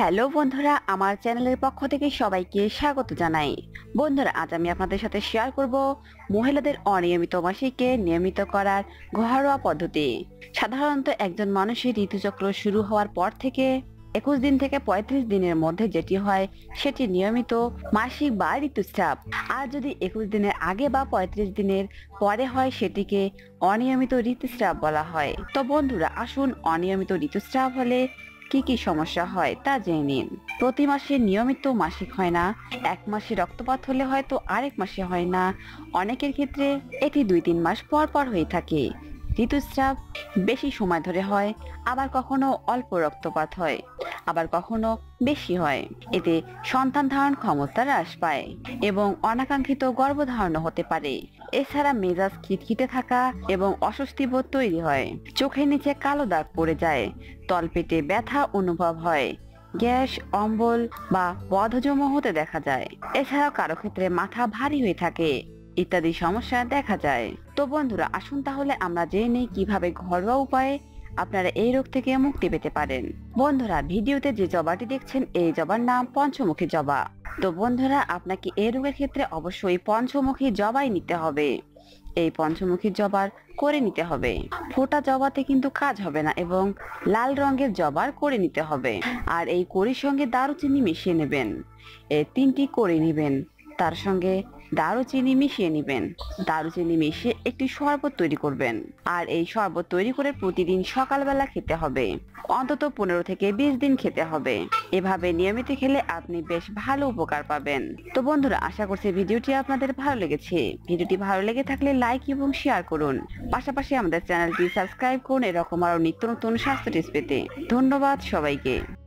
Hello বন্ধুরা, আমার চ্যানেলের পক্ষ থেকে সবাইকে স্বাগত জানাই। বন্ধুরা, আজ আমি আপনাদের সাথে শেয়ার করব মহিলাদের অনিয়মিত মাসিকে নিয়মিত করার ঘরোয়া পদ্ধতি। সাধারণত একজন মানুষের ঋতুচক্র শুরু হওয়ার পর থেকে একুশ দিন থেকে পঁয়ত্রিশ দিনের মধ্যে যেটি হয়, সেটি নিয়মিত মাসিক বা ঋতুস্রাব। আর যদি একুশ দিনের আগে বা পঁয়ত্রিশ দিনের পরে হয়, সেটিকে অনিয়মিত ঋতুস্রাব বলা হয়। তো বন্ধুরা, আসুন অনিয়মিত ঋতুস্রাব হলে কি কি সমস্যা হয় তা জেনে নিন। প্রতি মাসে নিয়মিত মাসিক হয় না, এক মাসে রক্তপাত হলে হয়তো আরেক মাসে হয় না। অনেকের ক্ষেত্রে এটি দুই তিন মাস পর পর হয়ে থাকে। ঋতুস্রাব, বেশি সময় ধরে হয়, আবার কখনো অল্প রক্তপাত হয়। আবার কখনো বেশি হয়। এতে সন্তান ধারণ ক্ষমতা হ্রাস পায় এবং অনাকাঙ্ক্ষিত গর্ভধারণও হতে পারে। এছাড়া মেজাজ খিটখিটে থাকা এবং অস্বস্তি বোধ তৈরি হয়। চোখের নিচে কালো দাগ পড়ে যায়। তলপেটে ব্যথা অনুভব হয়। গ্যাস, অম্বল বা বদহজম হতে দেখা যায়। এছাড়াও কারও ক্ষেত্রে মাথা ভারী হয়ে থাকে ইত্যাদি সমস্যা দেখা যায়। তো বন্ধুরা, আসুন তাহলে আমরা জেনে নেই কীভাবে ঘরোয়া উপায়ে আপনারা এই রোগ থেকে মুক্তি পেতে পারেন। বন্ধুরা, ভিডিওতে যে জবাটি দেখছেন, এই জবার নাম পঞ্চমুখী জবা। তো বন্ধুরা, আপনাকে এই রোগের ক্ষেত্রে অবশ্যই পঞ্চমুখী জবাই নিতে হবে। এই পঞ্চমুখী জবার করে নিতে হবে। ফোটা জবাতে কিন্তু কাজ হবে না এবং লাল রঙের জবার করে নিতে হবে। আর এই কড়ির সঙ্গে দারুচিনি মিশিয়ে নেবেন। এই তিনটি করে নেবেন। তার সঙ্গে দারুচিনি মিশিয়ে নেবেন। দারুচিনি মিশিয়ে একটি শরবত তৈরি করবেন। আর এই শরবত তৈরি করে প্রতিদিন সকালবেলা খেতে হবে। অন্তত পনেরো থেকে বিশ দিন খেতে হবে। এভাবে নিয়মিত খেলে আপনি বেশ ভালো উপকার পাবেন। তো বন্ধুরা, আশা করছি ভিডিওটি আপনাদের ভালো লেগেছে। ভিডিওটি ভালো লেগে থাকলে লাইক এবং শেয়ার করুন। পাশাপাশি আমাদের চ্যানেলটি সাবস্ক্রাইব করুন এরকম আরও নিত্য নতুন স্বাস্থ্য টিপস পেতে। ধন্যবাদ সবাইকে।